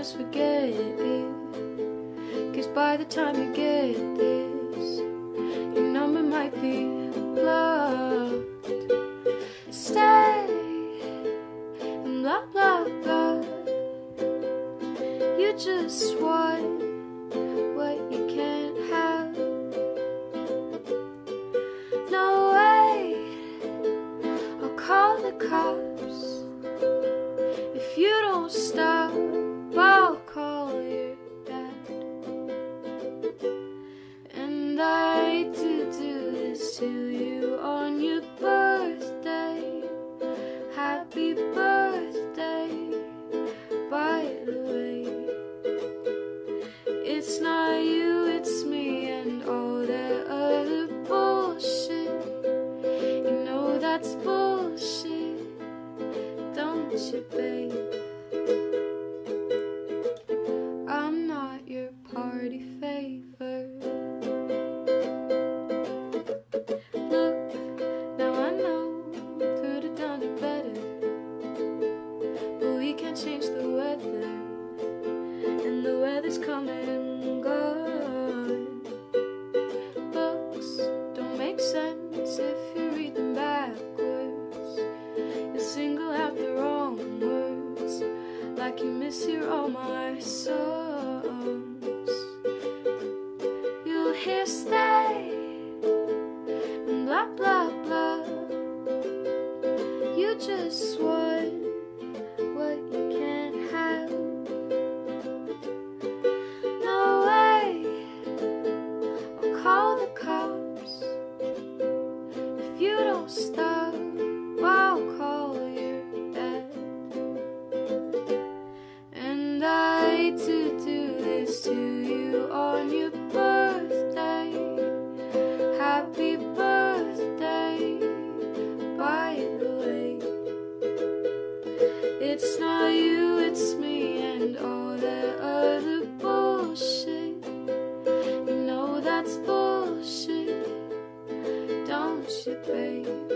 just forget it. Cause by the time you get this, your number might be blocked. Stay and blah blah blah. You just want what you can't have. No way, I'll call the cops if you don't stop. And the weather's coming gone. Books don't make sense if you read them backwards. You single out the wrong words, like you miss mishear all my songs. You'll hear stay and blah blah. worship, babe.